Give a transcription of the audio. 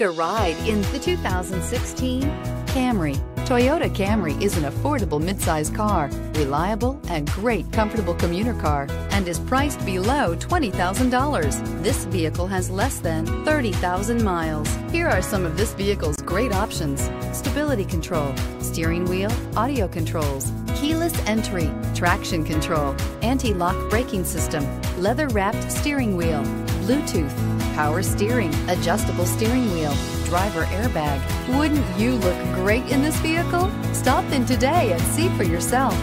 Take a ride in the 2016 Camry. Toyota Camry is an affordable midsize car, reliable and great comfortable commuter car, and is priced below $20,000. This vehicle has less than 30,000 miles. Here are some of this vehicle's great options. Stability control, steering wheel, audio controls, keyless entry, traction control, anti-lock braking system, leather-wrapped steering wheel, Bluetooth, power steering, adjustable steering wheel, driver airbag. Wouldn't you look great in this vehicle? Stop in today and see for yourself.